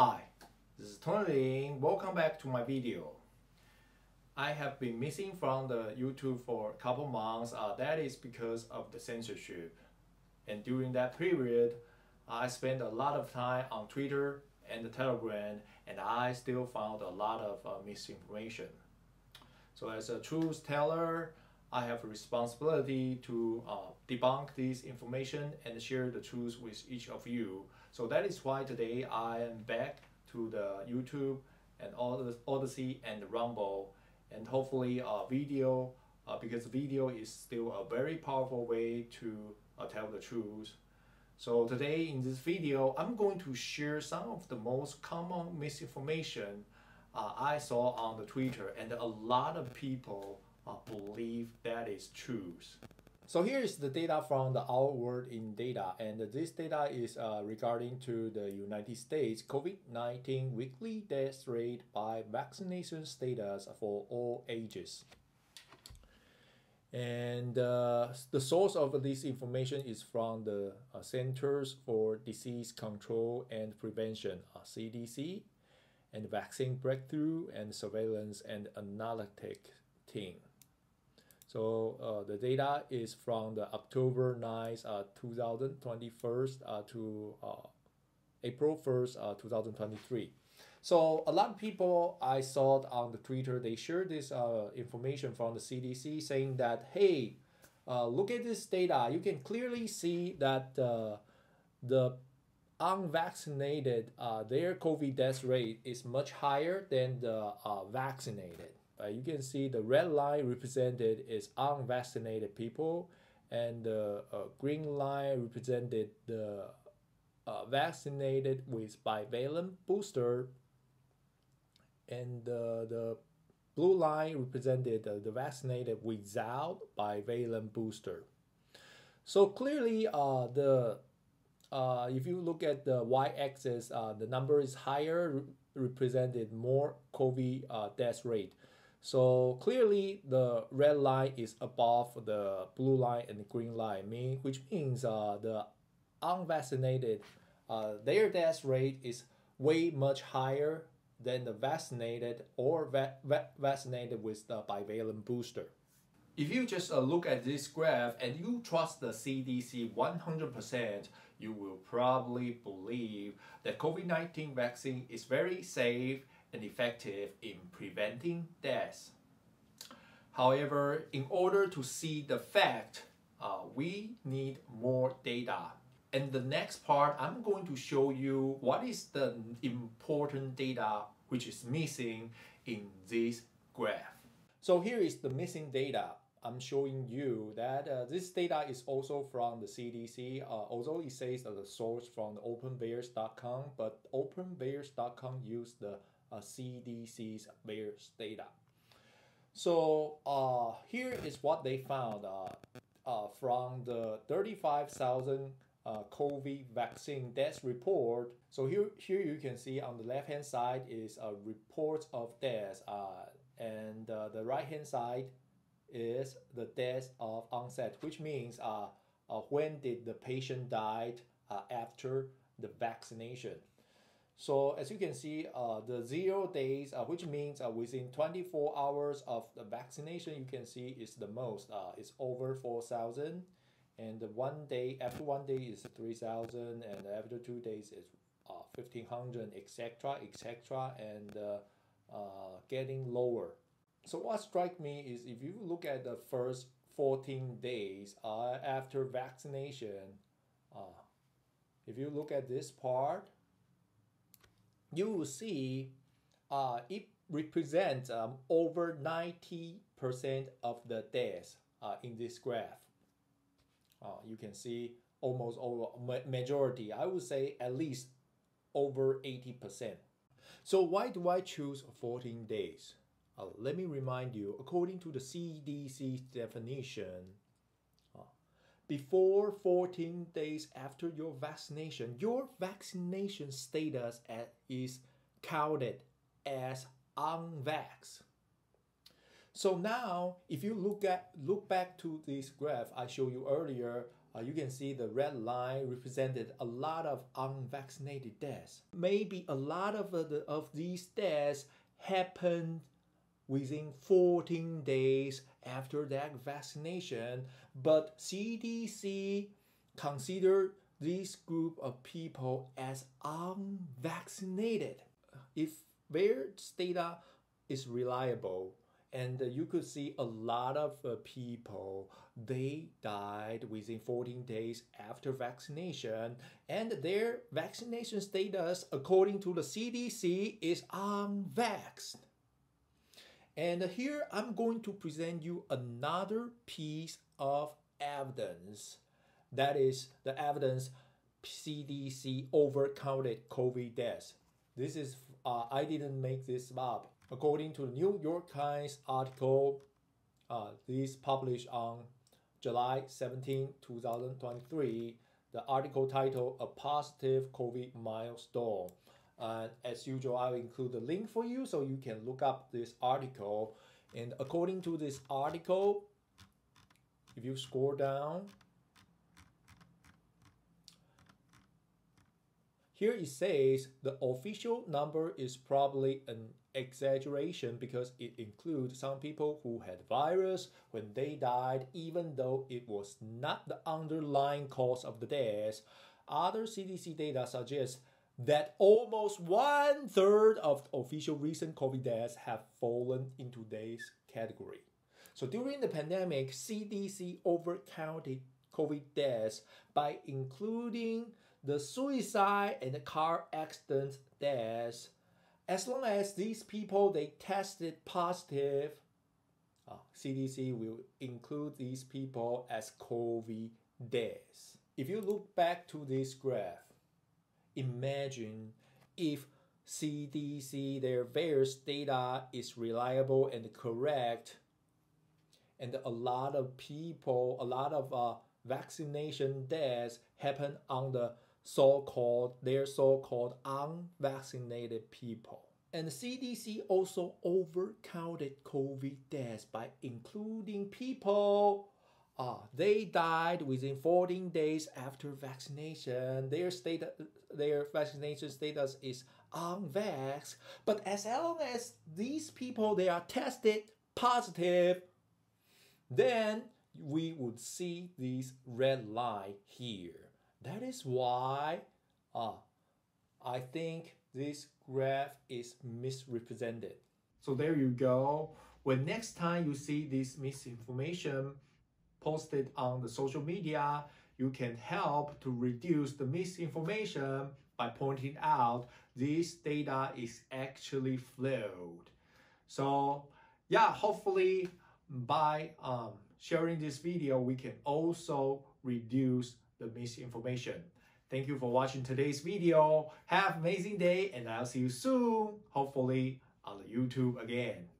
Hi, this is Tony Lin. Welcome back to my video. I have been missing from the YouTube for a couple months. Uh, that is because of the censorship. And during that period, I spent a lot of time on Twitter and the Telegram, and I still found a lot of uh, misinformation. So as a truth teller, I have a responsibility to uh, debunk this information and share the truth with each of you. So that is why today I am back to the YouTube and Odysee and Rumble and hopefully a video uh, because video is still a very powerful way to uh, tell the truth. So today in this video, I'm going to share some of the most common misinformation uh, I saw on the Twitter and a lot of people uh, believe that is truth. So here is the data from the Our World in Data, and this data is uh, regarding to the United States COVID-19 weekly death rate by vaccination status for all ages. And uh, the source of this information is from the uh, Centers for Disease Control and Prevention, CDC, uh, and Vaccine Breakthrough and Surveillance and Analytic team. So uh, the data is from the October 9th, uh, 2021 uh, to uh, April 1st, uh, 2023. So a lot of people I saw on the Twitter, they shared this uh, information from the CDC saying that, hey, uh, look at this data. You can clearly see that uh, the unvaccinated, their COVID death rate is much higher than the vaccinated uh, you can see the red line represented is unvaccinated people and the uh, green line represented the uh, vaccinated with bivalent booster and the blue line represented the vaccinated without bivalent booster. So clearly uh, the uh, if you look at the y-axis, uh, the number is higher, represented more COVID uh, death rate. So clearly the red line is above the blue line and the green line, mean, which means uh, the unvaccinated, uh, their death rate is way much higher than the vaccinated or va va vaccinated with the bivalent booster. If you just uh, look at this graph and you trust the CDC 100%, you will probably believe that COVID-19 vaccine is very safe and effective in preventing death. However, in order to see the fact, uh, we need more data. And the next part, I'm going to show you what is the important data which is missing in this graph. So here is the missing data. I'm showing you that uh, this data is also from the CDC, uh, although it says that the source from the openVAERS.com, but openVAERS.com use the uh, CDC's VAERS data. So uh, here is what they found uh, uh, from the 35,000 uh, COVID vaccine death report. So here, here you can see on the left hand side is a report of deaths, uh, and the right hand side is the death of onset, which means uh, when did the patient died after the vaccination. So as you can see, uh, the zero days, uh, which means uh, within 24 hours of the vaccination, you can see is the most. Uh, it's over 4,000. And the one day, after one day is 3,000. And after two days is uh, 1,500, etc., etc. and uh, uh, getting lower. So what strikes me is if you look at the first 14 days uh, after vaccination, uh, if you look at this part, you will see uh, it represents um, over 90% of the deaths uh, in this graph. Uh, you can see almost over majority, I would say at least over 80%. So why do I choose 14 days? Uh, let me remind you, according to the CDC's definition, before 14 days after your vaccination, your vaccination status is counted as unvax. So now, if you look at look back to this graph I showed you earlier, uh, you can see the red line represented a lot of unvaccinated deaths. Maybe a lot of, the, of these deaths happened within 14 days after that vaccination, but CDC considered this group of people as unvaccinated. If their data is reliable, and you could see a lot of uh, people they died within 14 days after vaccination and their vaccination status according to the cdc is unvaxxed and here i'm going to present you another piece of evidence. That is the evidence cdc overcounted covid deaths. This is uh, i didn't make this up. According to the New York Times article, uh, this published on July 17, 2023, the article titled A Positive COVID Milestone. And as usual, I'll include the link for you so you can look up this article. And according to this article, if you scroll down, Here it says the official number is probably an exaggeration because it includes some people who had virus when they died even though it was not the underlying cause of the death. Other CDC data suggests that almost one third of official recent COVID deaths have fallen into this category. So during the pandemic, CDC overcounted COVID deaths by including the suicide and the car accident deaths, as long as these people they tested positive, uh, CDC will include these people as COVID deaths. If you look back to this graph, imagine if CDC, their VAERS data is reliable and correct, and a lot of people, a lot of uh, vaccination deaths happen on the so-called their so-called unvaccinated people. And CDC also overcounted COVID deaths by including people uh, they died within 14 days after vaccination. Their state, their vaccination status is unvaxxed. But as long as these people they are tested positive, then we would see this red line here. That is why uh, I think this graph is misrepresented. So there you go. When next time you see this misinformation posted on the social media, you can help to reduce the misinformation by pointing out this data is actually flawed. So yeah, hopefully by um, sharing this video, we can also reduce the misinformation. Thank you for watching today's video. Have amazing day and I'll see you soon, hopefully on the YouTube again.